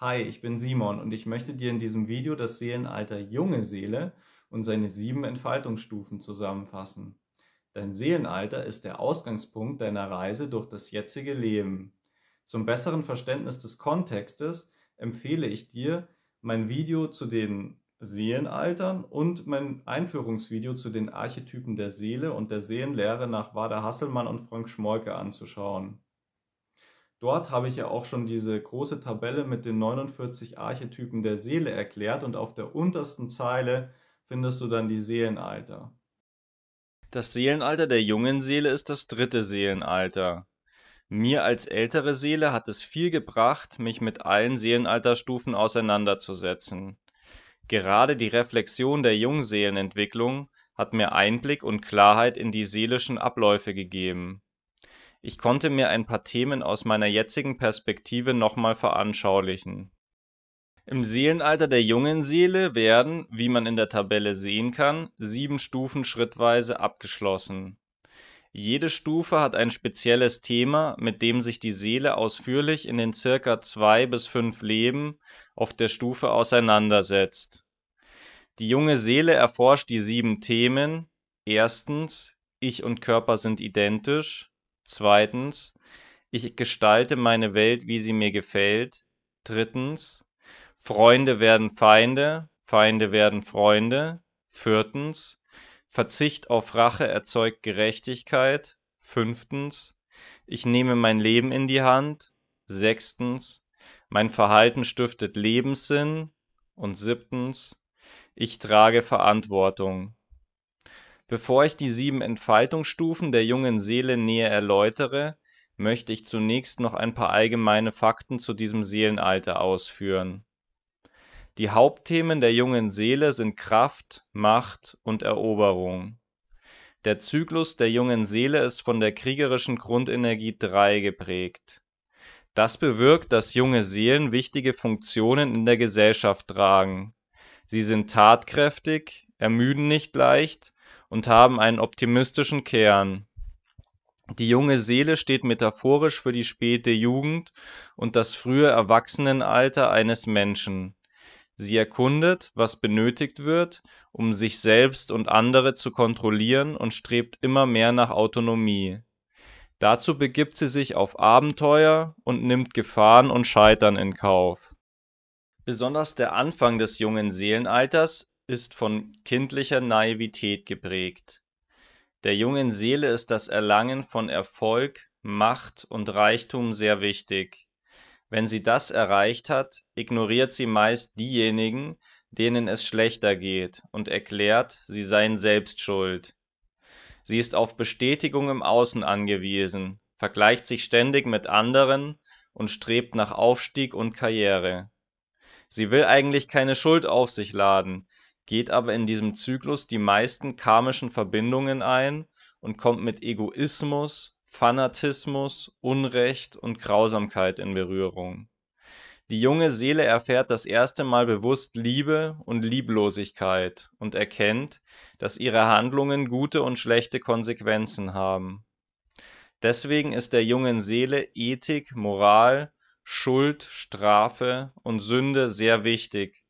Hi, ich bin Simon und ich möchte dir in diesem Video das Seelenalter junge Seele und seine sieben Entfaltungsstufen zusammenfassen. Dein Seelenalter ist der Ausgangspunkt deiner Reise durch das jetzige Leben. Zum besseren Verständnis des Kontextes empfehle ich dir mein Video zu den Seelenaltern und mein Einführungsvideo zu den Archetypen der Seele und der Seelenlehre nach Wada Hasselmann und Frank Schmolke anzuschauen. Dort habe ich ja auch schon diese große Tabelle mit den 49 Archetypen der Seele erklärt und auf der untersten Zeile findest du dann die Seelenalter. Das Seelenalter der jungen Seele ist das dritte Seelenalter. Mir als ältere Seele hat es viel gebracht, mich mit allen Seelenalterstufen auseinanderzusetzen. Gerade die Reflexion der Jungseelenentwicklung hat mir Einblick und Klarheit in die seelischen Abläufe gegeben. Ich konnte mir ein paar Themen aus meiner jetzigen Perspektive nochmal veranschaulichen. Im Seelenalter der jungen Seele werden, wie man in der Tabelle sehen kann, sieben Stufen schrittweise abgeschlossen. Jede Stufe hat ein spezielles Thema, mit dem sich die Seele ausführlich in den circa zwei bis fünf Leben auf der Stufe auseinandersetzt. Die junge Seele erforscht die sieben Themen. Erstens, Ich und Körper sind identisch. Zweitens, ich gestalte meine Welt, wie sie mir gefällt. Drittens, Freunde werden Feinde, Feinde werden Freunde. Viertens, Verzicht auf Rache erzeugt Gerechtigkeit. Fünftens, ich nehme mein Leben in die Hand. Sechstens, mein Verhalten stiftet Lebenssinn. Und siebtens, ich trage Verantwortung. Bevor ich die sieben Entfaltungsstufen der jungen Seele näher erläutere, möchte ich zunächst noch ein paar allgemeine Fakten zu diesem Seelenalter ausführen. Die Hauptthemen der jungen Seele sind Kraft, Macht und Eroberung. Der Zyklus der jungen Seele ist von der kriegerischen Grundenergie 3 geprägt das bewirkt, dass junge Seelen wichtige Funktionen in der Gesellschaft tragen. Sie sind tatkräftig, ermüden nicht leicht und haben einen optimistischen Kern. Die junge Seele steht metaphorisch für die späte Jugend und das frühe Erwachsenenalter eines Menschen. Sie erkundet, was benötigt wird, um sich selbst und andere zu kontrollieren und strebt immer mehr nach Autonomie Dazu begibt sie sich auf Abenteuer und nimmt Gefahren und Scheitern in Kauf. Besonders der Anfang des jungen Seelenalters ist von kindlicher Naivität geprägt. Der jungen Seele ist das Erlangen von Erfolg, Macht und Reichtum sehr wichtig. Wenn sie das erreicht hat, ignoriert sie meist diejenigen, denen es schlechter geht, und erklärt, sie seien selbst schuld Sie ist auf Bestätigung im Außen angewiesen, vergleicht sich ständig mit anderen und strebt nach Aufstieg und Karriere. Sie will eigentlich keine Schuld auf sich laden, geht aber in diesem Zyklus die meisten karmischen Verbindungen ein und kommt mit Egoismus, Fanatismus, Unrecht und Grausamkeit in Berührung die junge Seele erfährt das erste Mal bewusst Liebe und Lieblosigkeit und erkennt, dass ihre Handlungen gute und schlechte Konsequenzen haben. Deswegen ist der jungen Seele Ethik, Moral, Schuld, Strafe und Sünde sehr wichtig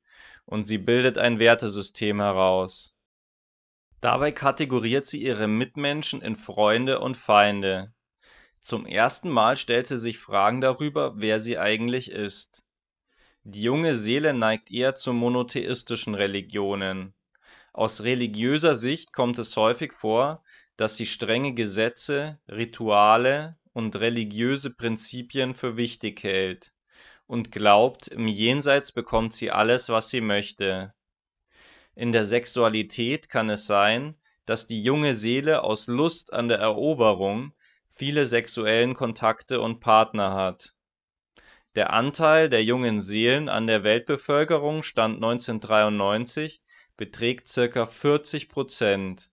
und sie bildet ein Wertesystem heraus. Dabei kategoriert sie ihre Mitmenschen in Freunde und Feinde. Zum ersten Mal stellt sie sich Fragen darüber, wer sie eigentlich ist. Die junge Seele neigt eher zu monotheistischen Religionen. Aus religiöser Sicht kommt es häufig vor, dass sie strenge Gesetze, Rituale und religiöse Prinzipien für wichtig hält und glaubt, im Jenseits bekommt sie alles, was sie möchte. In der Sexualität kann es sein, dass die junge Seele aus Lust an der Eroberung viele sexuellen Kontakte und Partner hat der Anteil der jungen Seelen an der Weltbevölkerung Stand 1993 beträgt ca. 40 Prozent,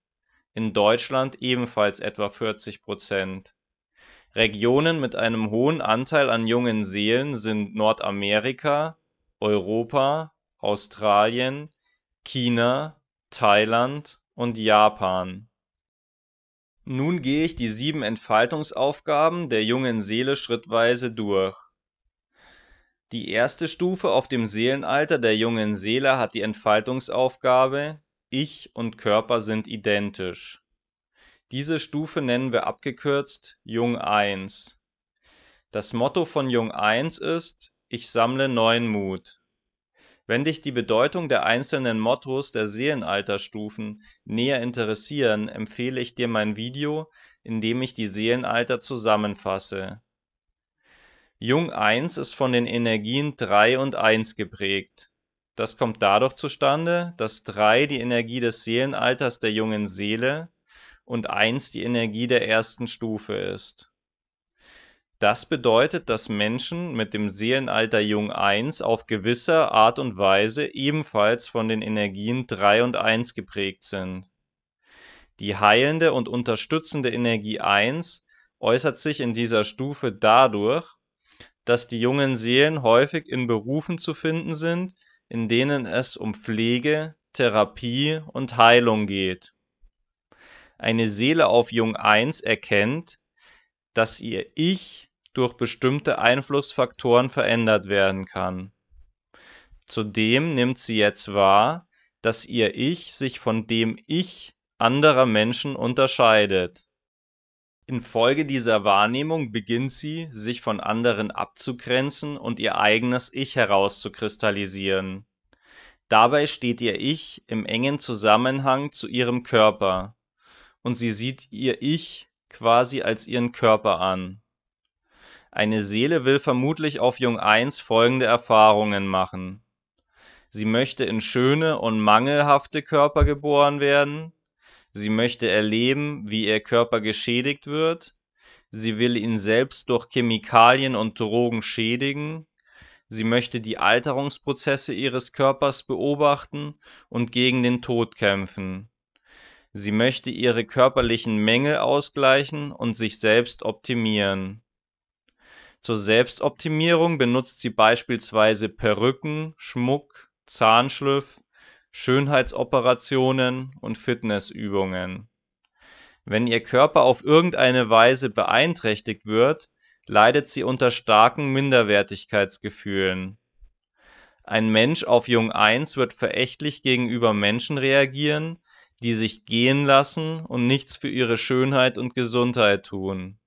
in Deutschland ebenfalls etwa 40 Prozent. Regionen mit einem hohen Anteil an jungen Seelen sind Nordamerika, Europa, Australien, China, Thailand und Japan. Nun gehe ich die sieben Entfaltungsaufgaben der jungen Seele schrittweise durch Die erste Stufe auf dem Seelenalter der jungen Seele hat die Entfaltungsaufgabe Ich und Körper sind identisch. Diese Stufe nennen wir abgekürzt Jung 1. Das Motto von Jung 1 ist Ich sammle neuen Mut. Wenn dich die Bedeutung der einzelnen Mottos der Seelenalterstufen näher interessieren, empfehle ich dir mein Video, in dem ich die Seelenalter zusammenfasse. Jung 1 ist von den Energien 3 und 1 geprägt. Das kommt dadurch zustande, dass 3 die Energie des Seelenalters der jungen Seele und 1 die Energie der ersten Stufe ist das bedeutet, dass Menschen mit dem Seelenalter Jung 1 auf gewisse Art und Weise ebenfalls von den Energien 3 und 1 geprägt sind. Die heilende und unterstützende Energie 1 äußert sich in dieser Stufe dadurch, dass die jungen Seelen häufig in Berufen zu finden sind, in denen es um Pflege, Therapie und Heilung geht. Eine Seele auf Jung 1 erkennt, dass ihr Ich durch bestimmte Einflussfaktoren verändert werden kann. Zudem nimmt sie jetzt wahr, dass ihr Ich sich von dem Ich anderer Menschen unterscheidet. Infolge dieser Wahrnehmung beginnt sie, sich von anderen abzugrenzen und ihr eigenes Ich herauszukristallisieren. Dabei steht ihr Ich im engen Zusammenhang zu ihrem Körper, und sie sieht ihr Ich quasi als ihren Körper an. Eine Seele will vermutlich auf Jung 1 folgende Erfahrungen machen: Sie möchte in schöne und mangelhafte Körper geboren werden. Sie möchte erleben, wie ihr Körper geschädigt wird. Sie will ihn selbst durch Chemikalien und Drogen schädigen. Sie möchte die Alterungsprozesse ihres Körpers beobachten und gegen den Tod kämpfen. Sie möchte ihre körperlichen Mängel ausgleichen und sich selbst optimieren zur Selbstoptimierung benutzt sie beispielsweise Perücken, Schmuck, Zahnschliff, Schönheitsoperationen und Fitnessübungen. Wenn ihr Körper auf irgendeine Weise beeinträchtigt wird, leidet sie unter starken Minderwertigkeitsgefühlen. Ein Mensch auf Jung 1 wird verächtlich gegenüber Menschen reagieren, die sich gehen lassen und nichts für ihre Schönheit und Gesundheit tun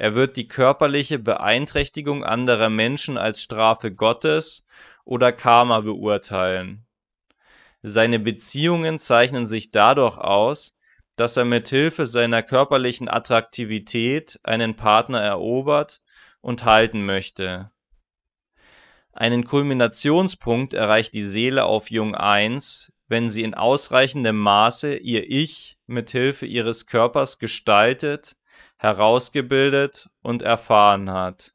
er wird die körperliche Beeinträchtigung anderer Menschen als Strafe Gottes oder Karma beurteilen. Seine Beziehungen zeichnen sich dadurch aus, dass er mit Hilfe seiner körperlichen Attraktivität einen Partner erobert und halten möchte. Einen Kulminationspunkt erreicht die Seele auf Jung 1, wenn sie in ausreichendem Maße ihr Ich mit Hilfe ihres Körpers gestaltet herausgebildet und erfahren hat.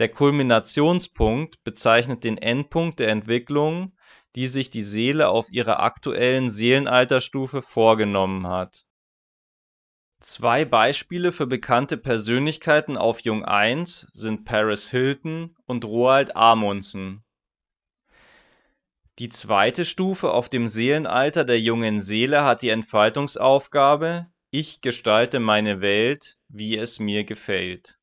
Der Kulminationspunkt bezeichnet den Endpunkt der Entwicklung, die sich die Seele auf ihrer aktuellen Seelenalterstufe vorgenommen hat. Zwei Beispiele für bekannte Persönlichkeiten auf Jung 1 sind Paris Hilton und Roald Amundsen. Die zweite Stufe auf dem Seelenalter der jungen Seele hat die Entfaltungsaufgabe, ich gestalte meine Welt, wie es mir gefällt.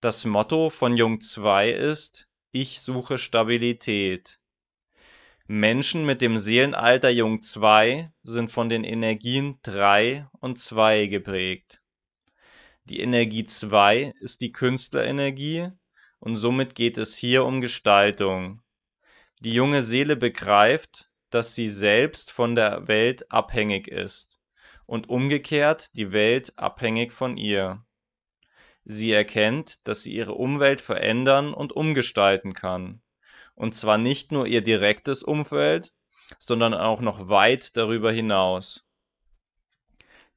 Das Motto von Jung 2 ist Ich suche Stabilität. Menschen mit dem Seelenalter Jung 2 sind von den Energien 3 und 2 geprägt. Die Energie 2 ist die Künstlerenergie und somit geht es hier um Gestaltung. Die junge Seele begreift, dass sie selbst von der Welt abhängig ist und umgekehrt die Welt abhängig von ihr. Sie erkennt, dass sie ihre Umwelt verändern und umgestalten kann, und zwar nicht nur ihr direktes Umfeld, sondern auch noch weit darüber hinaus.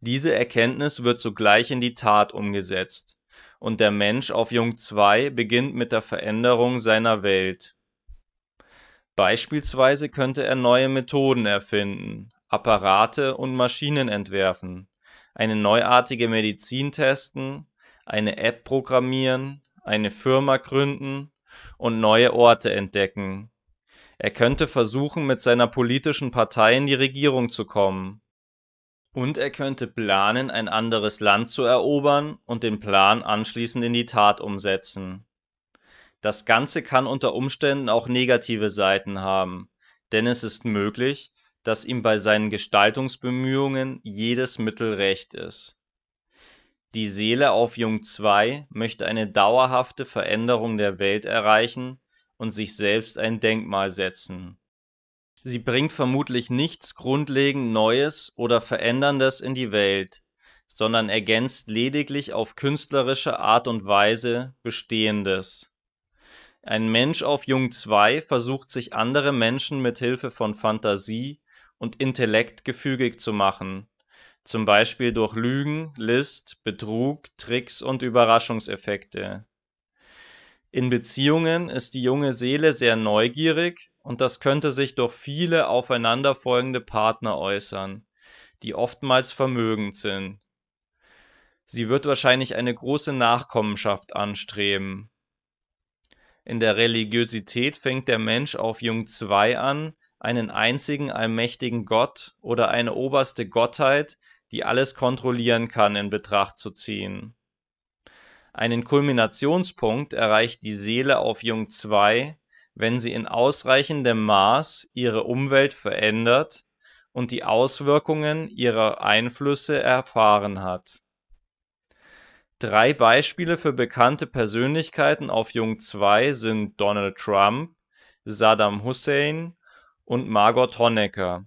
Diese Erkenntnis wird sogleich in die Tat umgesetzt, und der Mensch auf Jung 2 beginnt mit der Veränderung seiner Welt. Beispielsweise könnte er neue Methoden erfinden, Apparate und Maschinen entwerfen, eine neuartige Medizin testen, eine App programmieren, eine Firma gründen und neue Orte entdecken. Er könnte versuchen, mit seiner politischen Partei in die Regierung zu kommen. Und er könnte planen, ein anderes Land zu erobern und den Plan anschließend in die Tat umsetzen. Das Ganze kann unter Umständen auch negative Seiten haben, denn es ist möglich, dass ihm bei seinen Gestaltungsbemühungen jedes Mittel recht ist. Die Seele auf Jung 2 möchte eine dauerhafte Veränderung der Welt erreichen und sich selbst ein Denkmal setzen. Sie bringt vermutlich nichts grundlegend Neues oder Veränderndes in die Welt, sondern ergänzt lediglich auf künstlerische Art und Weise Bestehendes. Ein Mensch auf Jung 2 versucht sich andere Menschen mit Hilfe von Fantasie und Intellekt gefügig zu machen zum Beispiel durch Lügen, List, Betrug, Tricks und Überraschungseffekte. In Beziehungen ist die junge Seele sehr neugierig und das könnte sich durch viele aufeinanderfolgende Partner äußern, die oftmals vermögend sind. Sie wird wahrscheinlich eine große Nachkommenschaft anstreben. In der Religiosität fängt der Mensch auf Jung 2 an, einen einzigen allmächtigen Gott oder eine oberste Gottheit die alles kontrollieren kann, in Betracht zu ziehen. Einen Kulminationspunkt erreicht die Seele auf Jung 2, wenn sie in ausreichendem Maß ihre Umwelt verändert und die Auswirkungen ihrer Einflüsse erfahren hat. Drei Beispiele für bekannte Persönlichkeiten auf Jung 2 sind Donald Trump, Saddam Hussein und Margot Honecker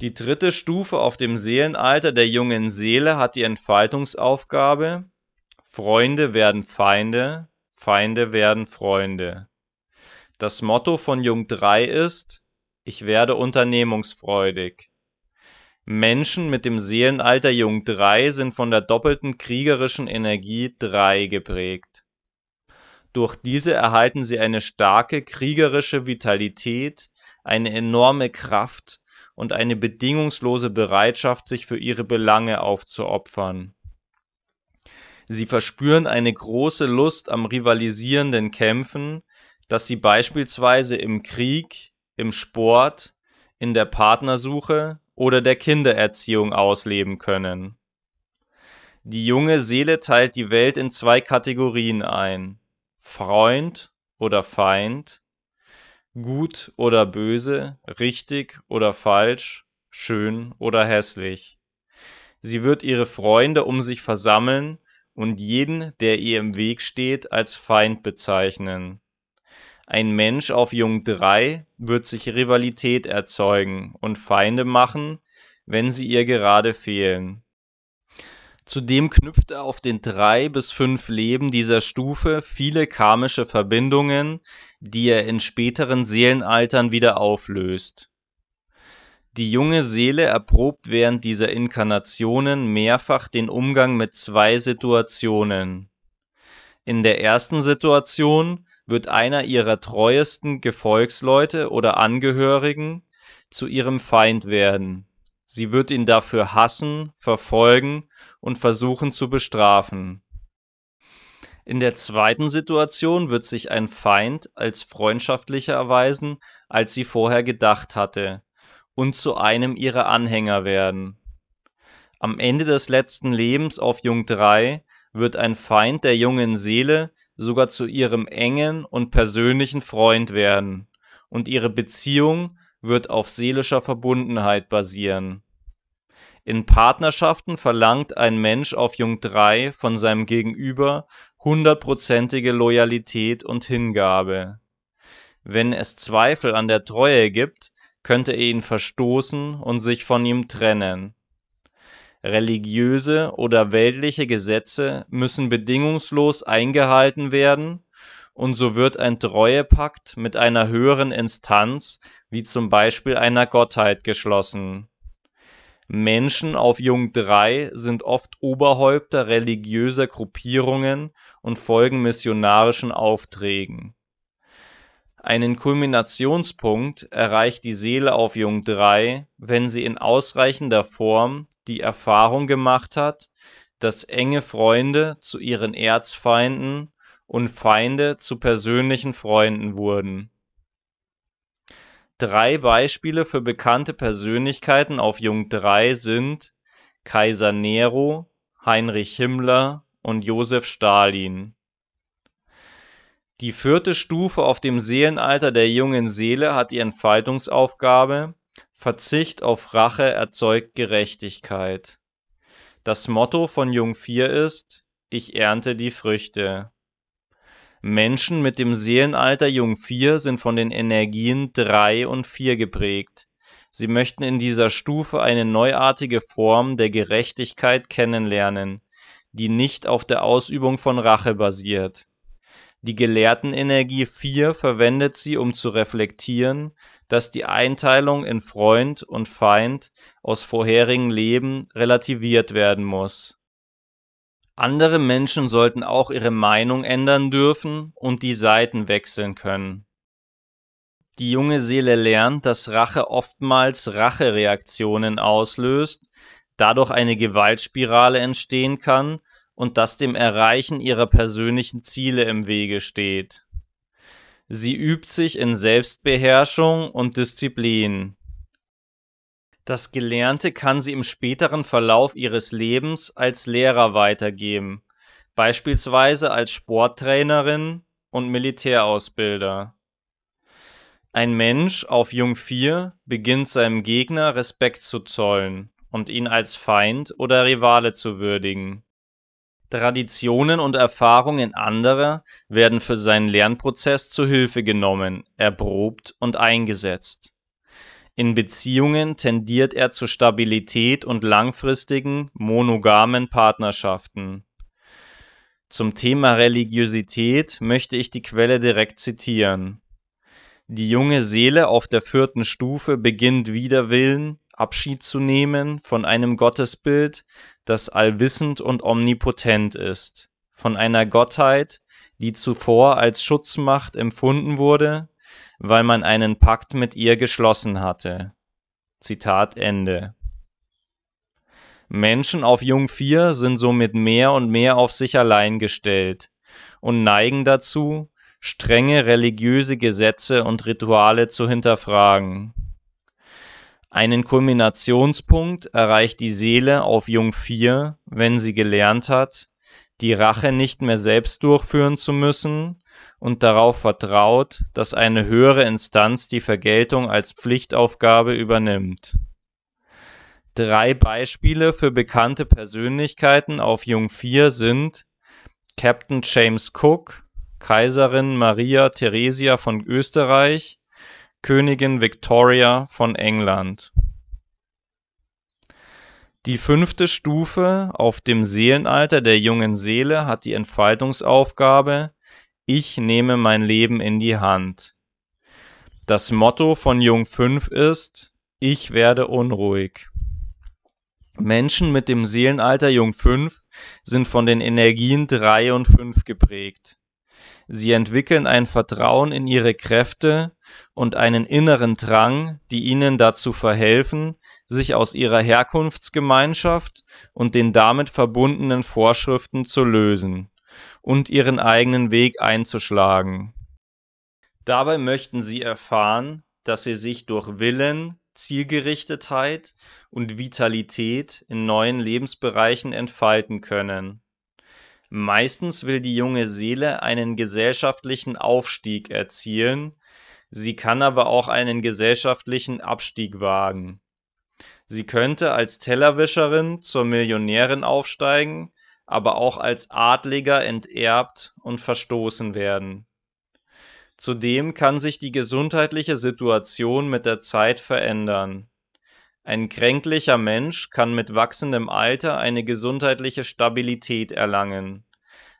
die dritte Stufe auf dem Seelenalter der jungen Seele hat die Entfaltungsaufgabe Freunde werden Feinde, Feinde werden Freunde. Das Motto von Jung 3 ist Ich werde unternehmungsfreudig. Menschen mit dem Seelenalter Jung 3 sind von der doppelten kriegerischen Energie 3 geprägt. Durch diese erhalten sie eine starke kriegerische Vitalität, eine enorme Kraft und eine bedingungslose Bereitschaft, sich für ihre Belange aufzuopfern. Sie verspüren eine große Lust am rivalisierenden Kämpfen, das sie beispielsweise im Krieg, im Sport, in der Partnersuche oder der Kindererziehung ausleben können. Die junge Seele teilt die Welt in zwei Kategorien ein Freund oder Feind, gut oder böse, richtig oder falsch, schön oder hässlich. Sie wird ihre Freunde um sich versammeln und jeden, der ihr im Weg steht, als Feind bezeichnen. Ein Mensch auf Jung 3 wird sich Rivalität erzeugen und Feinde machen, wenn sie ihr gerade fehlen. Zudem knüpft er auf den drei bis fünf Leben dieser Stufe viele karmische Verbindungen, die er in späteren Seelenaltern wieder auflöst. Die junge Seele erprobt während dieser Inkarnationen mehrfach den Umgang mit zwei Situationen. In der ersten Situation wird einer ihrer treuesten Gefolgsleute oder Angehörigen zu ihrem Feind werden Sie wird ihn dafür hassen, verfolgen und versuchen zu bestrafen. In der zweiten Situation wird sich ein Feind als freundschaftlicher erweisen, als sie vorher gedacht hatte, und zu einem ihrer Anhänger werden. Am Ende des letzten Lebens auf Jung 3 wird ein Feind der jungen Seele sogar zu ihrem engen und persönlichen Freund werden, und ihre Beziehung wird auf seelischer Verbundenheit basieren. In Partnerschaften verlangt ein Mensch auf Jung 3 von seinem Gegenüber hundertprozentige Loyalität und Hingabe. Wenn es Zweifel an der Treue gibt, könnte er ihn verstoßen und sich von ihm trennen. Religiöse oder weltliche Gesetze müssen bedingungslos eingehalten werden und so wird ein Treuepakt mit einer höheren Instanz, wie zum Beispiel einer Gottheit, geschlossen. Menschen auf Jung 3 sind oft Oberhäupter religiöser Gruppierungen und folgen missionarischen Aufträgen. Einen Kulminationspunkt erreicht die Seele auf Jung 3, wenn sie in ausreichender Form die Erfahrung gemacht hat, dass enge Freunde zu ihren Erzfeinden und Feinde zu persönlichen Freunden wurden. Drei Beispiele für bekannte Persönlichkeiten auf Jung 3 sind Kaiser Nero, Heinrich Himmler und Josef Stalin. Die vierte Stufe auf dem Seelenalter der jungen Seele hat die Entfaltungsaufgabe Verzicht auf Rache erzeugt Gerechtigkeit. Das Motto von Jung 4 ist Ich ernte die Früchte. Menschen mit dem Seelenalter Jung 4 sind von den Energien 3 und 4 geprägt. Sie möchten in dieser Stufe eine neuartige Form der Gerechtigkeit kennenlernen, die nicht auf der Ausübung von Rache basiert. Die Gelehrtenenergie 4 verwendet sie, um zu reflektieren, dass die Einteilung in Freund und Feind aus vorherigen Leben relativiert werden muss. Andere Menschen sollten auch ihre Meinung ändern dürfen und die Seiten wechseln können. Die junge Seele lernt, dass Rache oftmals Rachereaktionen auslöst, dadurch eine Gewaltspirale entstehen kann und dass dem Erreichen ihrer persönlichen Ziele im Wege steht. Sie übt sich in Selbstbeherrschung und Disziplin. Das Gelernte kann sie im späteren Verlauf ihres Lebens als Lehrer weitergeben, beispielsweise als Sporttrainerin und Militärausbilder. Ein Mensch auf Jung 4 beginnt seinem Gegner Respekt zu zollen und ihn als Feind oder Rivale zu würdigen. Traditionen und Erfahrungen anderer werden für seinen Lernprozess zu Hilfe genommen, erprobt und eingesetzt. In Beziehungen tendiert er zu Stabilität und langfristigen, monogamen Partnerschaften. Zum Thema Religiosität möchte ich die Quelle direkt zitieren. Die junge Seele auf der vierten Stufe beginnt wider Willen Abschied zu nehmen von einem Gottesbild, das allwissend und omnipotent ist, von einer Gottheit, die zuvor als Schutzmacht empfunden wurde, weil man einen Pakt mit ihr geschlossen hatte. Zitat Ende. Menschen auf Jung 4 sind somit mehr und mehr auf sich allein gestellt und neigen dazu, strenge religiöse Gesetze und Rituale zu hinterfragen. Einen Kulminationspunkt erreicht die Seele auf Jung 4, wenn sie gelernt hat, die Rache nicht mehr selbst durchführen zu müssen und darauf vertraut, dass eine höhere Instanz die Vergeltung als Pflichtaufgabe übernimmt. Drei Beispiele für bekannte Persönlichkeiten auf Jung 4 sind Captain James Cook, Kaiserin Maria Theresia von Österreich Königin Victoria von England. Die fünfte Stufe auf dem Seelenalter der jungen Seele hat die Entfaltungsaufgabe Ich nehme mein Leben in die Hand. Das Motto von Jung 5 ist Ich werde unruhig. Menschen mit dem Seelenalter Jung 5 sind von den Energien 3 und 5 geprägt. Sie entwickeln ein Vertrauen in ihre Kräfte und einen inneren Drang, die ihnen dazu verhelfen, sich aus ihrer Herkunftsgemeinschaft und den damit verbundenen Vorschriften zu lösen und ihren eigenen Weg einzuschlagen. Dabei möchten sie erfahren, dass sie sich durch Willen, Zielgerichtetheit und Vitalität in neuen Lebensbereichen entfalten können Meistens will die junge Seele einen gesellschaftlichen Aufstieg erzielen, sie kann aber auch einen gesellschaftlichen Abstieg wagen. Sie könnte als Tellerwäscherin zur Millionärin aufsteigen, aber auch als Adliger enterbt und verstoßen werden. Zudem kann sich die gesundheitliche Situation mit der Zeit verändern ein kränklicher Mensch kann mit wachsendem Alter eine gesundheitliche Stabilität erlangen.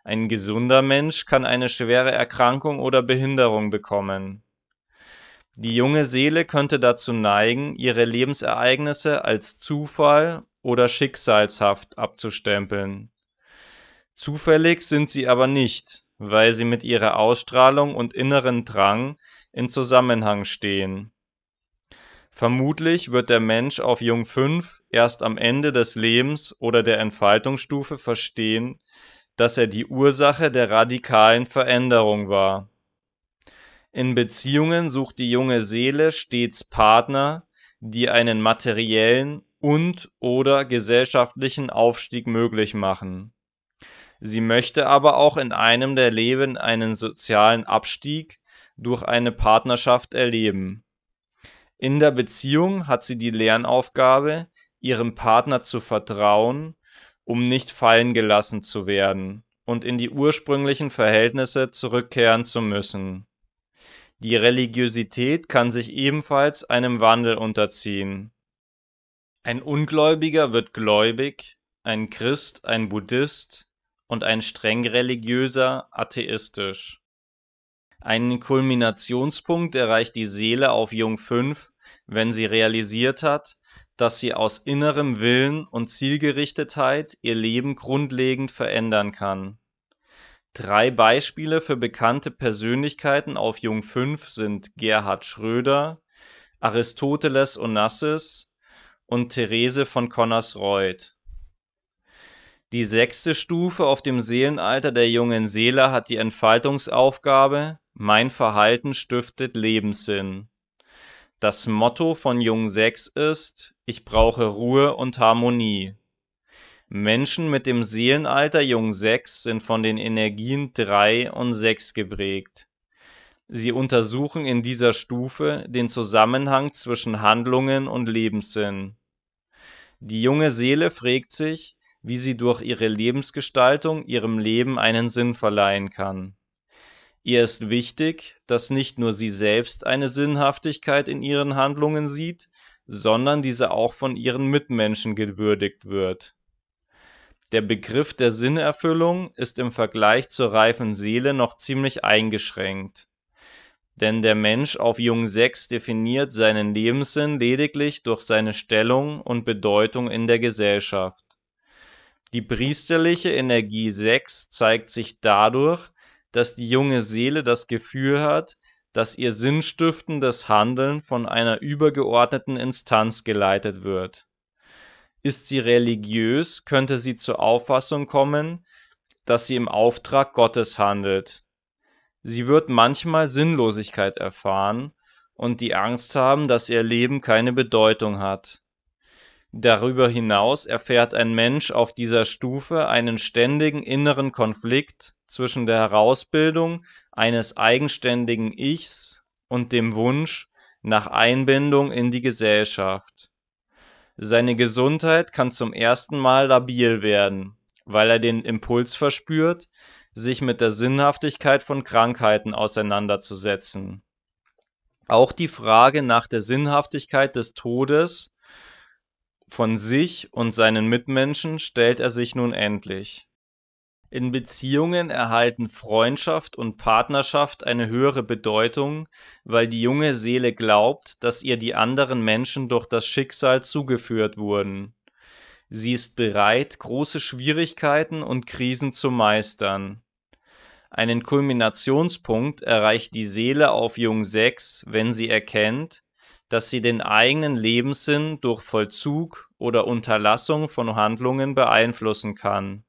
Ein gesunder Mensch kann eine schwere Erkrankung oder Behinderung bekommen. Die junge Seele könnte dazu neigen, ihre Lebensereignisse als Zufall oder schicksalshaft abzustempeln. Zufällig sind sie aber nicht, weil sie mit ihrer Ausstrahlung und inneren Drang in Zusammenhang stehen Vermutlich wird der Mensch auf Jung 5 erst am Ende des Lebens oder der Entfaltungsstufe verstehen, dass er die Ursache der radikalen Veränderung war. In Beziehungen sucht die junge Seele stets Partner, die einen materiellen und/oder gesellschaftlichen Aufstieg möglich machen. Sie möchte aber auch in einem der Leben einen sozialen Abstieg durch eine Partnerschaft erleben. In der Beziehung hat sie die Lernaufgabe, ihrem Partner zu vertrauen, um nicht fallen gelassen zu werden und in die ursprünglichen Verhältnisse zurückkehren zu müssen. Die Religiosität kann sich ebenfalls einem Wandel unterziehen. Ein Ungläubiger wird gläubig, ein Christ ein Buddhist und ein streng religiöser atheistisch. Einen Kulminationspunkt erreicht die Seele auf Jung 5, wenn sie realisiert hat, dass sie aus innerem Willen und Zielgerichtetheit ihr Leben grundlegend verändern kann. Drei Beispiele für bekannte Persönlichkeiten auf Jung 5 sind Gerhard Schröder, Aristoteles Onassis und Therese von Connersreuth. Die sechste Stufe auf dem Seelenalter der jungen Seele hat die Entfaltungsaufgabe Mein Verhalten stiftet Lebenssinn. Das Motto von Jung 6 ist Ich brauche Ruhe und Harmonie. Menschen mit dem Seelenalter Jung 6 sind von den Energien 3 und 6 geprägt. Sie untersuchen in dieser Stufe den Zusammenhang zwischen Handlungen und Lebenssinn. Die junge Seele fragt sich, wie sie durch ihre Lebensgestaltung ihrem Leben einen Sinn verleihen kann. Ihr ist wichtig, dass nicht nur sie selbst eine Sinnhaftigkeit in ihren Handlungen sieht, sondern diese auch von ihren Mitmenschen gewürdigt wird. Der Begriff der Sinnerfüllung ist im Vergleich zur reifen Seele noch ziemlich eingeschränkt. Denn der Mensch auf Jung 6 definiert seinen Lebenssinn lediglich durch seine Stellung und Bedeutung in der Gesellschaft. Die priesterliche Energie 6 zeigt sich dadurch, dass die junge Seele das Gefühl hat, dass ihr sinnstiftendes Handeln von einer übergeordneten Instanz geleitet wird. Ist sie religiös, könnte sie zur Auffassung kommen, dass sie im Auftrag Gottes handelt. Sie wird manchmal Sinnlosigkeit erfahren und die Angst haben, dass ihr Leben keine Bedeutung hat. Darüber hinaus erfährt ein Mensch auf dieser Stufe einen ständigen inneren Konflikt zwischen der Herausbildung eines eigenständigen Ichs und dem Wunsch nach Einbindung in die Gesellschaft. Seine Gesundheit kann zum ersten Mal labil werden, weil er den Impuls verspürt, sich mit der Sinnhaftigkeit von Krankheiten auseinanderzusetzen. Auch die Frage nach der Sinnhaftigkeit des Todes von sich und seinen Mitmenschen stellt er sich nun endlich. In Beziehungen erhalten Freundschaft und Partnerschaft eine höhere Bedeutung, weil die junge Seele glaubt, dass ihr die anderen Menschen durch das Schicksal zugeführt wurden. Sie ist bereit, große Schwierigkeiten und Krisen zu meistern. Einen Kulminationspunkt erreicht die Seele auf Jung 6, wenn sie erkennt, dass sie den eigenen Lebenssinn durch Vollzug oder Unterlassung von Handlungen beeinflussen kann.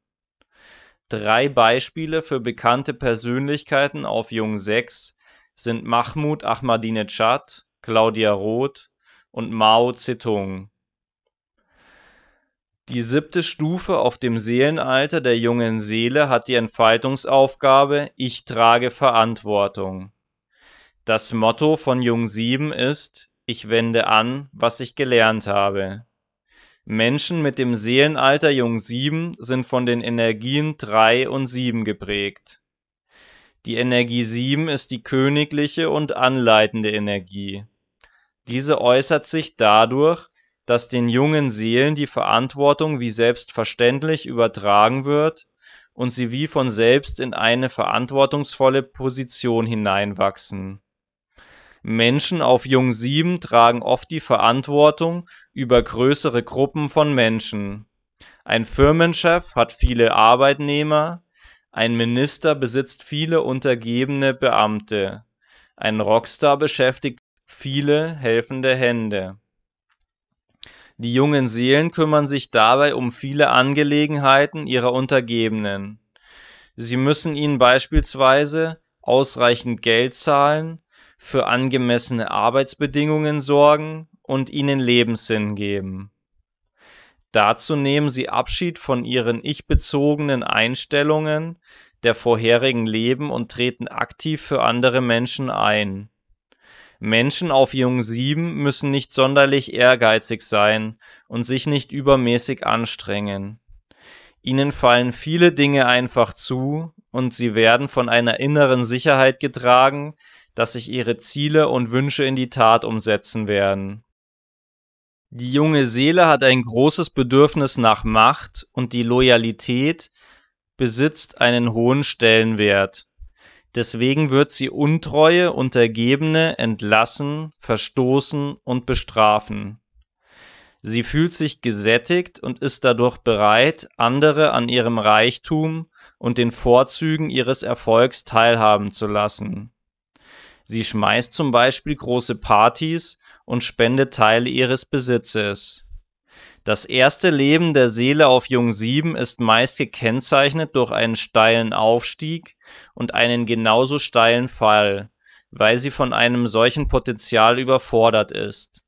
Drei Beispiele für bekannte Persönlichkeiten auf Jung 6 sind Mahmoud Ahmadinejad, Claudia Roth und Mao Zedong. Die siebte Stufe auf dem Seelenalter der jungen Seele hat die Entfaltungsaufgabe Ich trage Verantwortung. Das Motto von Jung 7 ist ich wende an, was ich gelernt habe. Menschen mit dem Seelenalter Jung 7 sind von den Energien 3 und 7 geprägt. Die Energie 7 ist die königliche und anleitende Energie. Diese äußert sich dadurch, dass den jungen Seelen die Verantwortung wie selbstverständlich übertragen wird und sie wie von selbst in eine verantwortungsvolle Position hineinwachsen Menschen auf Jung 7 tragen oft die Verantwortung über größere Gruppen von Menschen. Ein Firmenchef hat viele Arbeitnehmer, ein Minister besitzt viele untergebene Beamte, ein Rockstar beschäftigt viele helfende Hände. Die jungen Seelen kümmern sich dabei um viele Angelegenheiten ihrer Untergebenen. Sie müssen ihnen beispielsweise ausreichend Geld zahlen, für angemessene Arbeitsbedingungen sorgen und ihnen Lebenssinn geben. Dazu nehmen sie Abschied von ihren ich-bezogenen Einstellungen der vorherigen Leben und treten aktiv für andere Menschen ein. Menschen auf Jung 7 müssen nicht sonderlich ehrgeizig sein und sich nicht übermäßig anstrengen. Ihnen fallen viele Dinge einfach zu und sie werden von einer inneren Sicherheit getragen, dass sich ihre Ziele und Wünsche in die Tat umsetzen werden. Die junge Seele hat ein großes Bedürfnis nach Macht und die Loyalität besitzt einen hohen Stellenwert. Deswegen wird sie Untreue, Untergebene entlassen, verstoßen und bestrafen. Sie fühlt sich gesättigt und ist dadurch bereit, andere an ihrem Reichtum und den Vorzügen ihres Erfolgs teilhaben zu lassen. Sie schmeißt zum Beispiel große Partys und spendet Teile ihres Besitzes. Das erste Leben der Seele auf Jung 7 ist meist gekennzeichnet durch einen steilen Aufstieg und einen genauso steilen Fall, weil sie von einem solchen Potenzial überfordert ist.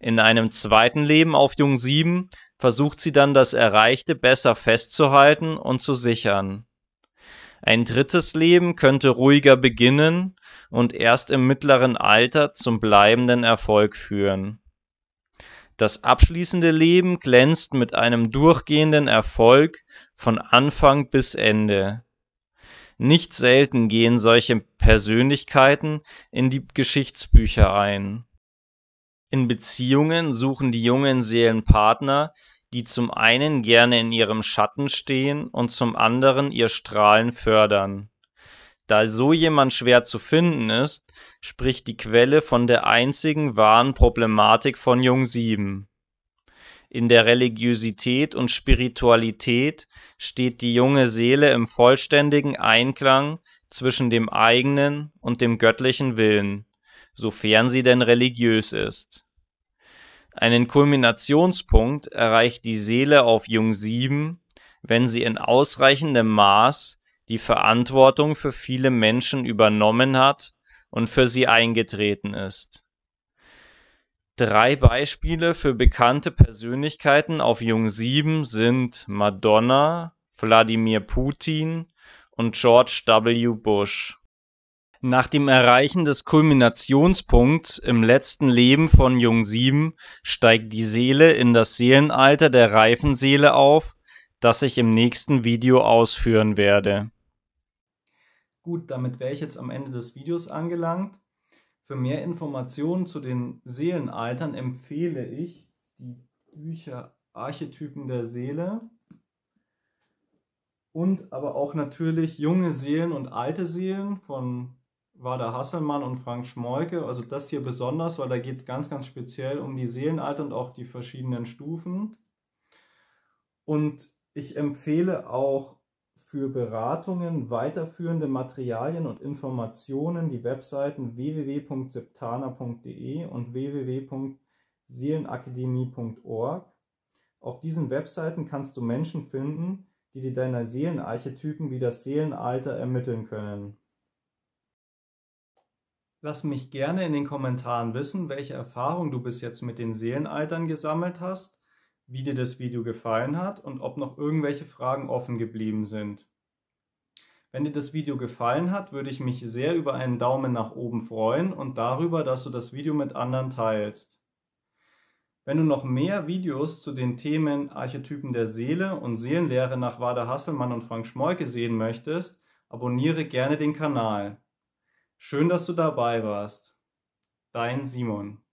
In einem zweiten Leben auf Jung 7 versucht sie dann das Erreichte besser festzuhalten und zu sichern. Ein drittes Leben könnte ruhiger beginnen und erst im mittleren Alter zum bleibenden Erfolg führen. Das abschließende Leben glänzt mit einem durchgehenden Erfolg von Anfang bis Ende. Nicht selten gehen solche Persönlichkeiten in die Geschichtsbücher ein. In Beziehungen suchen die jungen Seelen Partner, die zum einen gerne in ihrem Schatten stehen und zum anderen ihr Strahlen fördern. Da so jemand schwer zu finden ist, spricht die Quelle von der einzigen wahren Problematik von Jung 7. In der Religiosität und Spiritualität steht die junge Seele im vollständigen Einklang zwischen dem eigenen und dem göttlichen Willen, sofern sie denn religiös ist. Einen Kulminationspunkt erreicht die Seele auf Jung 7, wenn sie in ausreichendem Maß die Verantwortung für viele Menschen übernommen hat und für sie eingetreten ist. Drei Beispiele für bekannte Persönlichkeiten auf Jung 7 sind Madonna, Wladimir Putin und George W. Bush. Nach dem Erreichen des Kulminationspunkts im letzten Leben von Jung 7 steigt die Seele in das Seelenalter der reifen Seele auf, das ich im nächsten Video ausführen werde. Gut, damit wäre ich jetzt am Ende des Videos angelangt. Für mehr Informationen zu den Seelenaltern empfehle ich die Bücher Archetypen der Seele und aber auch natürlich Junge Seelen und alte Seelen von Wada Hasselmann und Frank Schmolke. Also das hier besonders, weil da geht es ganz, ganz speziell um die Seelenalter und auch die verschiedenen Stufen. Und ich empfehle auch für Beratungen, weiterführende Materialien und Informationen die Webseiten www.septana.de und www.seelenakademie.org. Auf diesen Webseiten kannst du Menschen finden, die dir deiner Seelenarchetypen wie das Seelenalter ermitteln können. Lass mich gerne in den Kommentaren wissen, welche Erfahrung du bis jetzt mit den Seelenaltern gesammelt hast wie dir das Video gefallen hat und ob noch irgendwelche Fragen offen geblieben sind. Wenn dir das Video gefallen hat, würde ich mich sehr über einen Daumen nach oben freuen und darüber, dass du das Video mit anderen teilst. Wenn du noch mehr Videos zu den Themen Archetypen der Seele und Seelenlehre nach Wada Hasselmann und Frank Schmolke sehen möchtest, abonniere gerne den Kanal. Schön, dass du dabei warst. Dein Simon.